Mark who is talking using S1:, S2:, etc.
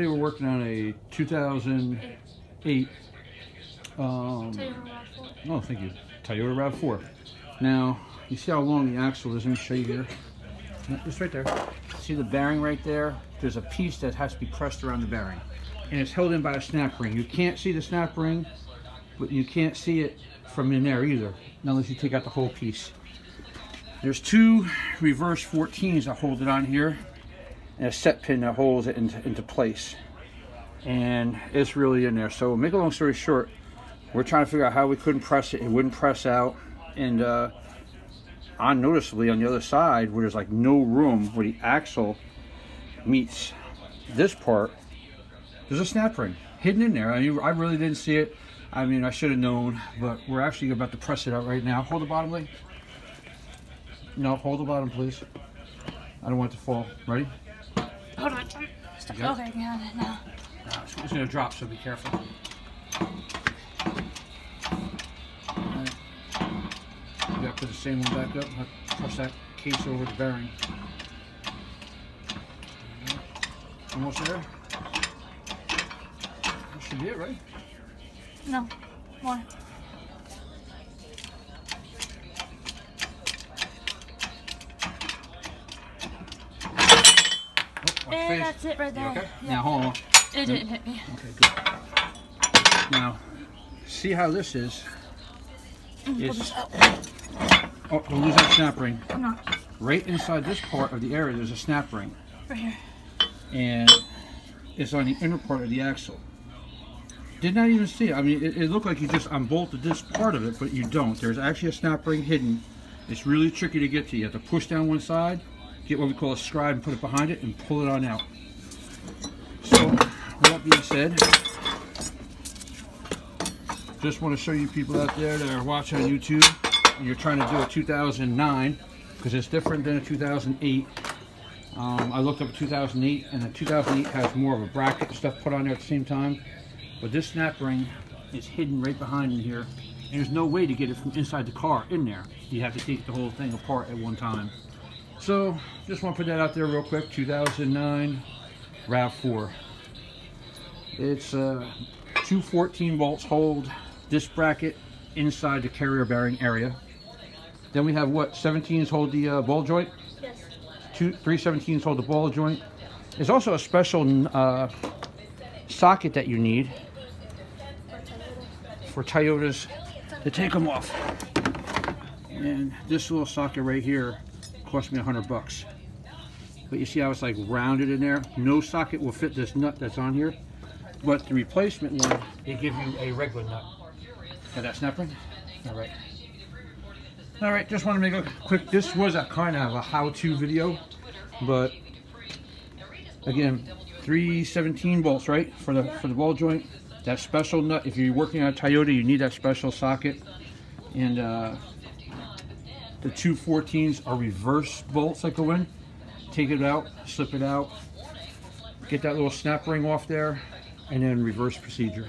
S1: Today we're working on a 2008, um, oh thank you, Toyota RAV4. Now, you see how long the axle is, let me show you here. It's right there. See the bearing right there? There's a piece that has to be pressed around the bearing. And it's held in by a snap ring. You can't see the snap ring, but you can't see it from in there either, unless you take out the whole piece. There's two reverse 14s that hold it on here and a set pin that holds it into, into place. And it's really in there. So make a long story short, we're trying to figure out how we couldn't press it. It wouldn't press out. And uh, unnoticeably on the other side, where there's like no room where the axle meets this part, there's a snap ring hidden in there. I mean, I really didn't see it. I mean, I should have known, but we're actually about to press it out right now. Hold the bottom leg. No, hold the bottom, please. I don't want it to fall. Ready?
S2: Hold on. Okay, got it now.
S1: Uh, it's, it's going to drop, so be careful. Alright. You got to put the same one back up. Press that case over the bearing. Almost there. That should be it, right?
S2: No, more.
S1: Oh,
S2: And eh,
S1: face.
S2: that's it right there.
S1: okay?
S2: Yeah.
S1: Now hold on.
S2: It didn't hit me.
S1: Okay, good. Now, see how this is? Mm,
S2: this up.
S1: oh, we'll lose that snap ring.
S2: I'm not.
S1: Right inside this part of the area, there's a snap ring.
S2: Right here.
S1: And it's on the inner part of the axle. Did not even see it. I mean, it, it looked like you just unbolted this part of it, but you don't. There's actually a snap ring hidden. It's really tricky to get to. You have to push down one side, get what we call a scribe, and put it behind it, and pull it on out. So, with that being said, just want to show you people out there that are watching on YouTube, and you're trying to do a 2009, because it's different than a 2008. Um, I looked up 2008, and the 2008 has more of a bracket stuff put on there at the same time. But this snap ring is hidden right behind in here, and there's no way to get it from inside the car in there. You have to take the whole thing apart at one time. So, just want to put that out there real quick. 2009 RAV4. It's uh, two 14 volts hold this bracket inside the carrier bearing area. Then we have what 17s hold the uh, ball joint
S2: Yes.
S1: two, 317s hold the ball joint. There's also a special uh, socket that you need for Toyotas to take them off. And this little socket right here cost me a hundred bucks. But you see how it's like rounded in there? No socket will fit this nut that's on here. But the replacement one, they give you a regular nut. Got that snap ring? All right. All right, just want to make a quick, this was a kind of a how-to video, but again, 317 bolts, right, for the for the ball joint. That special nut, if you're working on a Toyota, you need that special socket. And uh, the two 14s are reverse bolts that go in. Take it out, slip it out, get that little snap ring off there, and then reverse procedure.